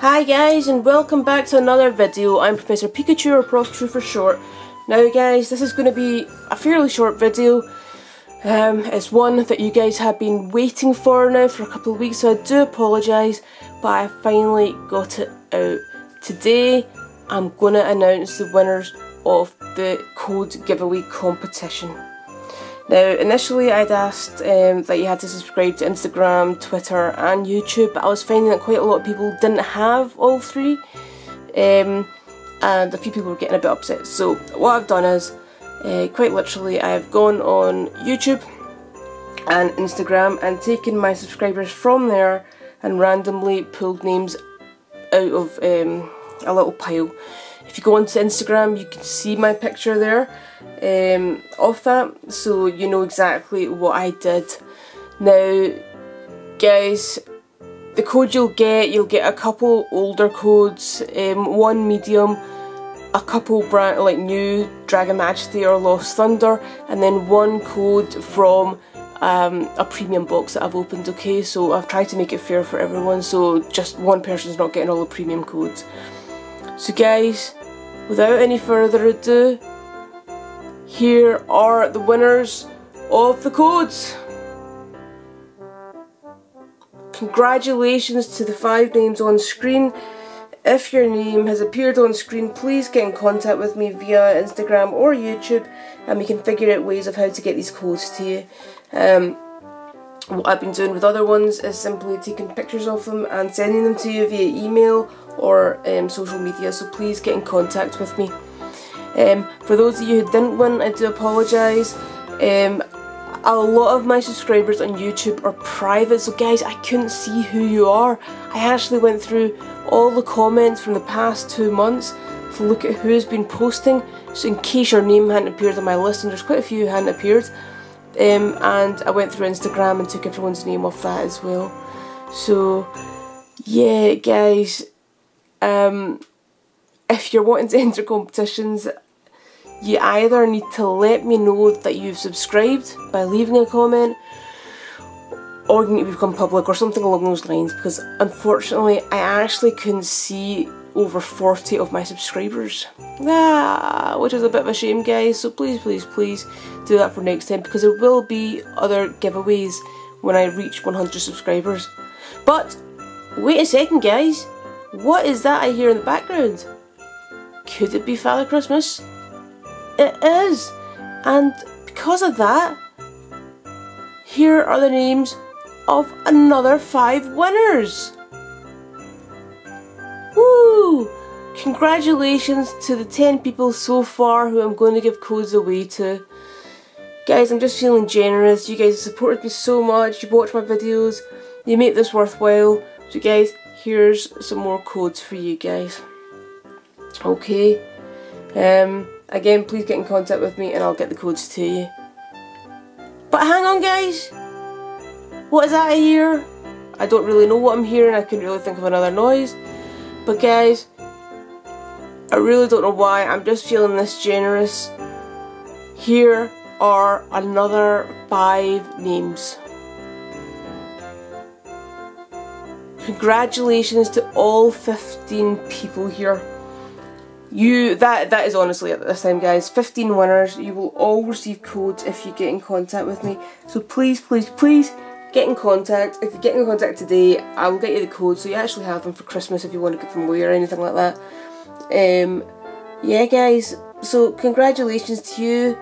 Hi guys and welcome back to another video. I'm Professor Pikachu or Prof True for short. Now guys, this is going to be a fairly short video. Um, it's one that you guys have been waiting for now for a couple of weeks so I do apologise but I finally got it out. Today I'm going to announce the winners of the code giveaway competition. Now, initially I'd asked um, that you had to subscribe to Instagram, Twitter and YouTube, but I was finding that quite a lot of people didn't have all three, um, and a few people were getting a bit upset. So what I've done is, uh, quite literally, I've gone on YouTube and Instagram and taken my subscribers from there and randomly pulled names out of um, a little pile. If you go onto Instagram, you can see my picture there um, of that, so you know exactly what I did. Now, guys, the code you'll get, you'll get a couple older codes, um, one medium, a couple brand like new Dragon Majesty or Lost Thunder, and then one code from um, a premium box that I've opened, okay? So I've tried to make it fair for everyone, so just one person's not getting all the premium codes. So guys, without any further ado, here are the winners of the codes. Congratulations to the five names on screen. If your name has appeared on screen, please get in contact with me via Instagram or YouTube and we can figure out ways of how to get these codes to you. Um, what I've been doing with other ones is simply taking pictures of them and sending them to you via email or um, social media, so please get in contact with me. Um, for those of you who didn't win, I do apologise. Um, a lot of my subscribers on YouTube are private, so guys, I couldn't see who you are. I actually went through all the comments from the past two months to look at who's been posting, so in case your name hadn't appeared on my list, and there's quite a few hadn't appeared, um, and I went through Instagram and took everyone's name off that as well. So, yeah, guys, um, if you're wanting to enter competitions, you either need to let me know that you've subscribed by leaving a comment, or you need to become public or something along those lines because unfortunately I actually couldn't see over 40 of my subscribers. Ah, which is a bit of a shame guys, so please, please, please do that for next time because there will be other giveaways when I reach 100 subscribers. But, wait a second guys, what is that I hear in the background? Could it be Father Christmas? It is! And because of that, here are the names of another five winners! Woo! Congratulations to the 10 people so far who I'm going to give codes away to. Guys, I'm just feeling generous. You guys have supported me so much. You watch my videos. You make this worthwhile. So guys, here's some more codes for you guys. Okay. Um, again, please get in contact with me and I'll get the codes to you. But hang on guys. What is that I hear? I don't really know what I'm hearing. I couldn't really think of another noise. But guys, I really don't know why. I'm just feeling this generous. Here are another five names. Congratulations to all 15 people here. You that that is honestly at this time guys 15 winners you will all receive codes if you get in contact with me so please please please get in contact. If you get in contact today I will get you the code so you actually have them for Christmas if you want to give them away or anything like that. Um yeah guys. So congratulations to you.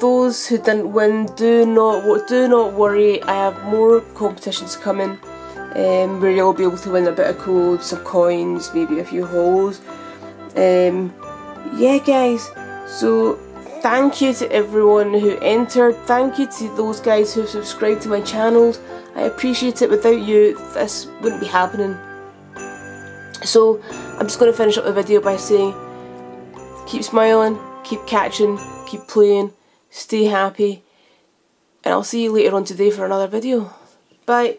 Those who didn't win do not do not worry. I have more competitions coming um, where you'll be able to win a bit of codes, some coins, maybe a few holos. Um, yeah guys. So thank you to everyone who entered. Thank you to those guys who have subscribed to my channels I appreciate it. Without you this wouldn't be happening. So I'm just going to finish up the video by saying keep smiling keep catching keep playing stay happy and I'll see you later on today for another video. Bye